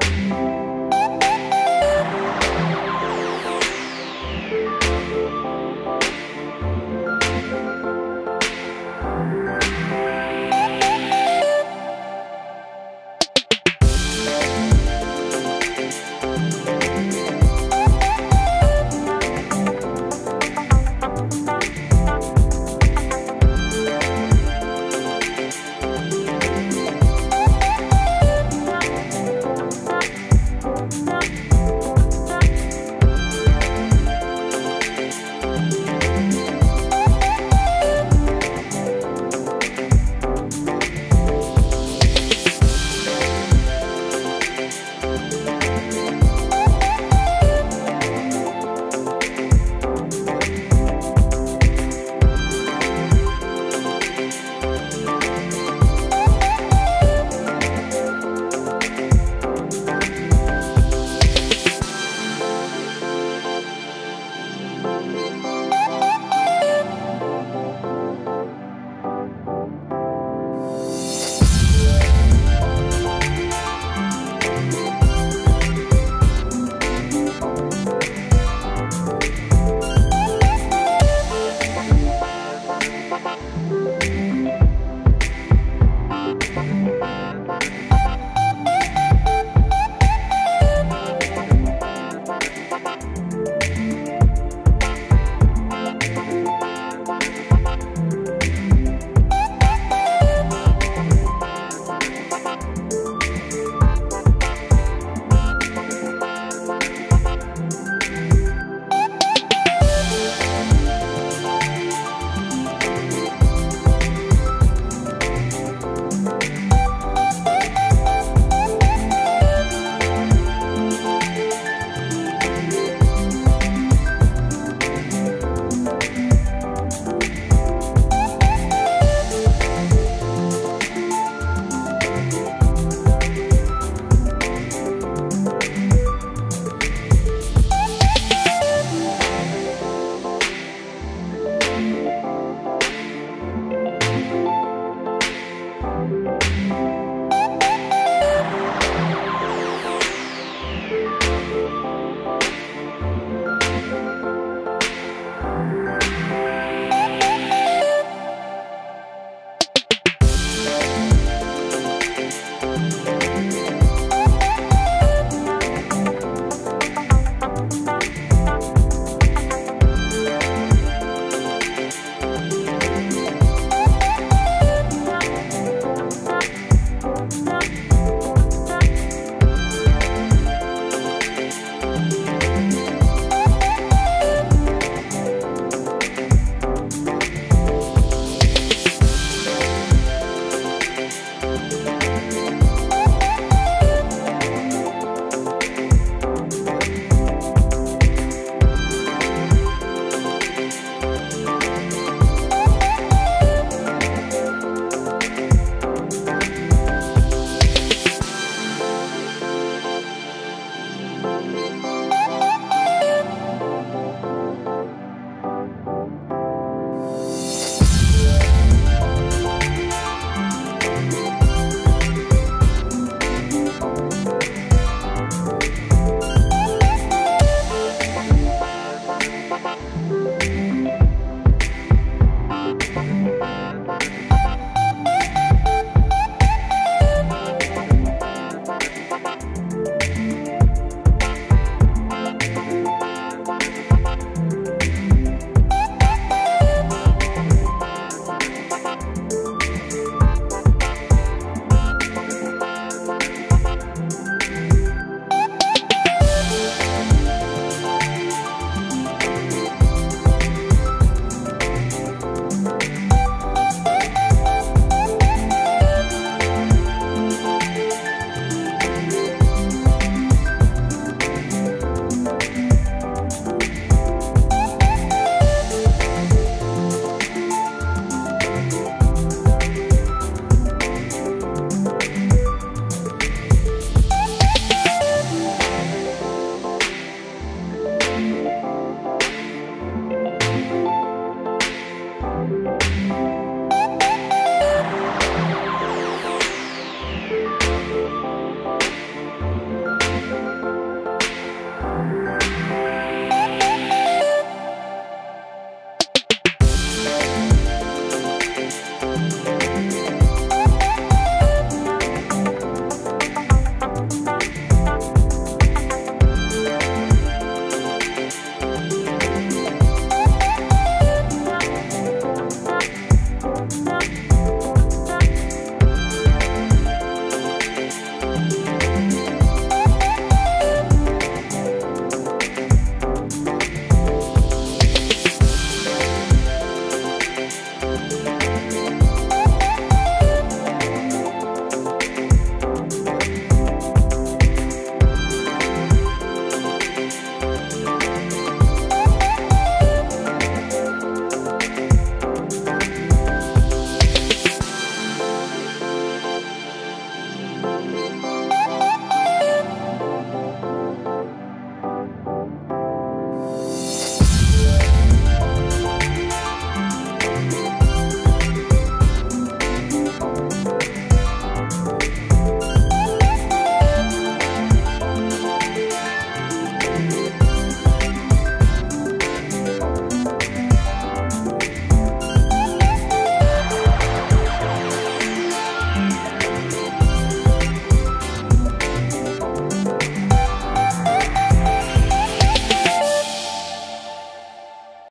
Música